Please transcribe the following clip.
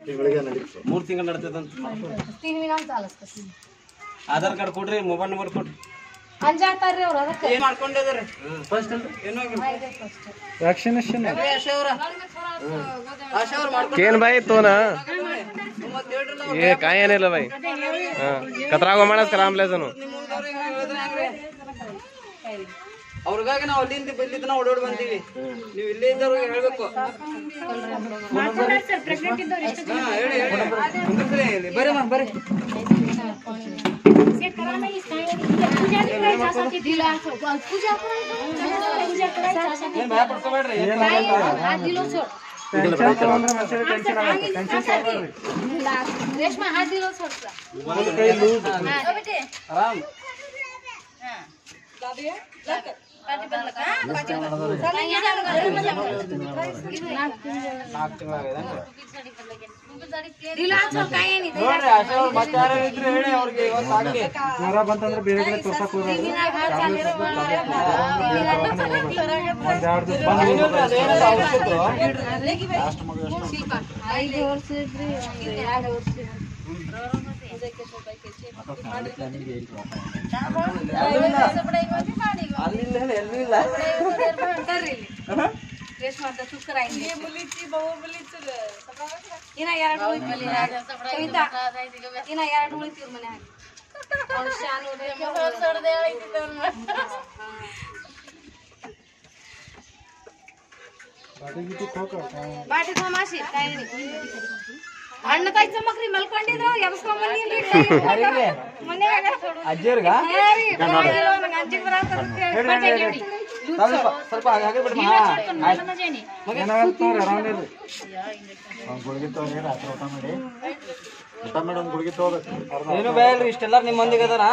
ತಿಂಗಳಿಗೆ ನಡೀತು ಮೂರ್ ತಿಂಗಳು ನಡ್ತದಂತ तीन महिना चालत कसं ಆಧಾರ್ ಕಾರ್ಡ್ ಕೊಡ್ರಿ ಮೊಬೈಲ್ ನಂಬರ್ ಕೊಡ್ರಿ ಅಂಜಾತಾರ್ರಿ ಅವ್ರು ಅದಕ್ಕೆ ಏನ್ ಮಾಡ್ಕೊಂಡಿದ್ರಿ ಫಸ್ಟ್ ಏನೋ ವ್ಯಾಕ್ಸಿನೇಷನ್ ಆಶಾ ಅವ್ರು ಮಾಡ್ಕೊಂಡು केन बाई तो ना ये काय ಏನಿಲ್ಲ ಬಾಯಿ ಹಾ ಕತ್ರಾಗ ಮಾಡಸ್ ಕರಾಮ್ಲೆ ಜನು ಅವ್ರಿಗಾಗಿ ನಾವು ಅಲ್ಲಿಂದ ಇಲ್ಲಿಂದ ನಾವು ಓಡೋಡ್ ಬಂದೀವಿ. ನೀವು ಇಲ್ಲೇ ಇದ್ದವ್ರು ಹೇಳ್ಬೇಕು. ಹೇಳಿ ಹೇಳಿ. ಕುಂದ್ರಿಸ್ರಿ ಇಲ್ಲಿ. ಬರ್ರಿ ಬರ್ರಿ पूजा ಏನ್ ಭಯ ಪಡ್ಕೋಬೇಡ್ರಿ दिलो सोड रेशमा हात दिलो सोड ಆರಾಮ್ ನಾಲ್ಕು ತಿಂಗಳಾಗಿದೆ काय नाही ನೋಡ್ರಿ ಆಶಾ ಅವ್ರು ಮತ್ತೆ ಯಾರು ಇದ್ರೆ ಹೇಳಿ ಅವ್ರಿಗೆ ಇವತ್ತು ಆಗ್ಲಿ ಜ್ವರ ಬಂತಂದ್ರೆ ಬೇರೆ ಕಡೆ ತೋರ್ಸಕ್ ಹೋಗ್ಬೇಡಿ ಒಂದ್ ಎರಡ್ ದಿವಸ ಬಂದು ಅದೇನದ ಔಷಧ ಐದು ವರ್ಷ ಇದ್ರಿ ಎರಡು ವರ್ಷ ಅಲ್ಲಿಂದ ಹೇಳಿ ಎಲ್ಲೂ ಇಲ್ಲ ರೇಷ್ಮಾದ ಶುಕ್ರ ಇನ್ನ ಎರಡು ಉಳಿತೀವಿ ಕವಿತಾ ಇನ್ನ ಎರಡು ಉಳಿತೀವಿ ಮನ್ಯಾಗ ಅವ್ರು ಶಾನು ಬಾಟಿ ಮಾಸಿ ಕಾಯಿ ಅಣ್ಣ ತಾಯಿ ಚಮಕ್ರಿ ಮಲ್ಕೊಂಡಿದ್ರು ಗುಳಿಗೆ ತಗೋಬೇಕು. ಇಷ್ಟೆಲ್ಲ ನಿಮ್ಮ ಮಂದಿಗೆ ಅದಾರ?